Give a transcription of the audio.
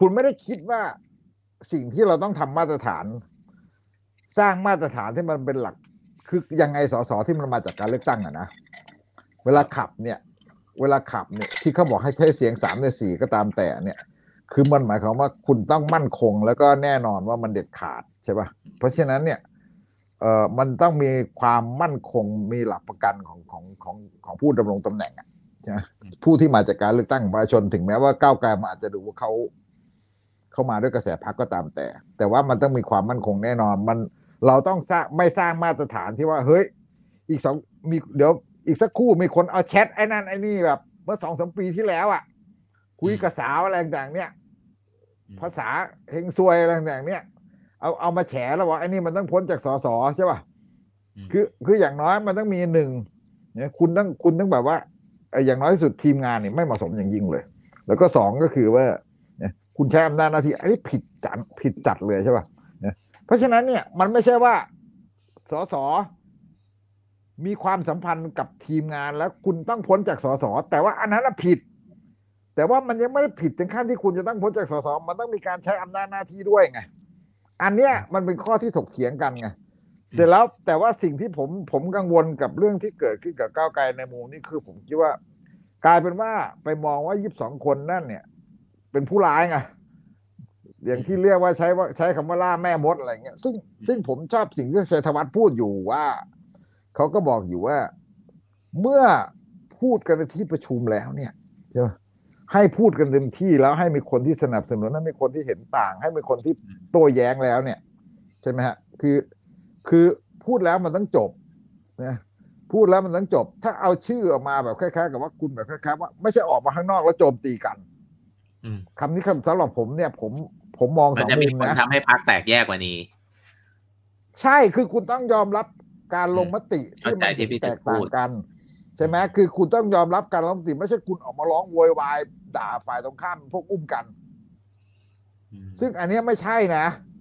คุณไม่ได้คิดว่าสิ่งที่เราต้องทำมาตรฐาน สร้างมาตรฐานที่มันเป็นหลัก คือยังไงสสที่มันมาจากการเลือกตั้งอะนะเวลาขับเนี่ย เวลาขับเนี่ย ที่เขาบอกให้ใช้เสียงสามในสี่ก็ตามแต่เนี่ย คือมันหมายความว่าคุณต้องมั่นคง แล้วก็แน่นอนว่ามันเด็ดขาดใช่ปะเพราะฉะนั้นเนี่ยเอ่อมันต้องมีความมั่นคงมีหลักประกันของของของของผู้ดำรงตำแหน่งอะใช่ไหมผู้ที่มาจากการเลือกตั้งประชาชนถึงแม้ว่าก้าวไกลมันอาจจะดูว่าเขา เข้ามาด้วยกระแสพรรคก็ตามแต่ แต่ว่ามันต้องมีความมั่นคงแน่นอน มันเราต้องสร้างไม่สร้างมาตรฐานที่ว่าเฮ้ย อีกสองมีเดี๋ยวอีกสักครู่มีคนเอาแชทไอ้นั่นไอ้นี่แบบ เมื่อสองสามปีที่แล้วอะ คุยกับสาวอะไรต่างๆเนี่ยอืมภาษาเฮงซวยอะไรต่างๆเนี่ยเอาเอามาแฉแล้วว่าไอ้นี่มันต้องพ้นจากสสใช่ป่ะมคือคืออย่างน้อยมันต้องมีหนึ่งเนี่ยคุณต้องคุณต้องแบบว่าเอ่ออย่างน้อยที่สุดทีมงานเนี่ยไม่เหมาะสมอย่างยิ่งเลย แล้วก็สองก็คือว่าเนี่ย คุณใช้อำนาจหน้าที่อันนี้ผิดจัดผิดจัดเลยใช่ป่ะเนี่ยเพราะฉะนั้นเนี่ยมันไม่ใช่ว่าสสมีความสัมพันธ์กับทีมงานแล้วคุณต้องพ้นจากสสแต่ว่าอันนั้นน่ะผิด แต่ว่ามันยังไม่ได้ผิดถึงขั้นที่คุณจะต้องพ้นจากสสมันต้องมีการใช้อำนาจหน้าที่ด้วยไงอันเนี้ยมันเป็นข้อที่ถกเถียงกันไงเสร็จแล้วแต่ว่าสิ่งที่ผมผมกังวลกับเรื่องที่เกิดขึ้นกับก้าวไกลในมุมนี้คือผมคิดว่า กลายเป็นว่าไปมองว่ายีิบสองคนนั่นเนี่ย เป็นผู้ร้ายไงอย่างที่เรียกว่าใช้ว่าใช้คำว่าล่าแม่มดอะไรเงี้ยซึ่งซึ่งผมชอบสิ่งที่ชัยธวัฒน์พูดอยู่ว่าเขาก็บอกอยู่ว่า เมื่อพูดกันในที่ประชุมแล้วเนี่ยใช่ไหมให้พูดกันเต็มที่แล้วให้มีคนที่สนับสนุนให้มีคนที่เห็นต่าง ให้มีคนที่โต้แย้งแล้วเนี่ย ใช่ไหมฮะ คือคือพูดแล้วมันต้องจบนะพูดแล้วมันต้องจบ ถ้าเอาชื่อออกมาแบบคล้ายๆกับว่าคุณแบบคล้ายๆว่าไม่ใช่ออกมาข้างนอกแล้วโจมตีกัน คำนี้คำสำหรับผมเนี่ย ผมผมมองมัสนองจะมุมีมผลนะทำให้พักแตกแยกกว่านี้ ใช่คือคุณต้องยอมรับการลงมติที่มันเข้าใจที่พี่แตติ๊กกพูต่างดกันใช่ไหมคือคุณต้องยอมรับการลงมติไม่ใช่คุณออกมาร้องโวยวายด่าฝ่ายตรงข้ามพวกอุ้มกันอืมซึ่งอันเนี้ยไม่ใช่นะ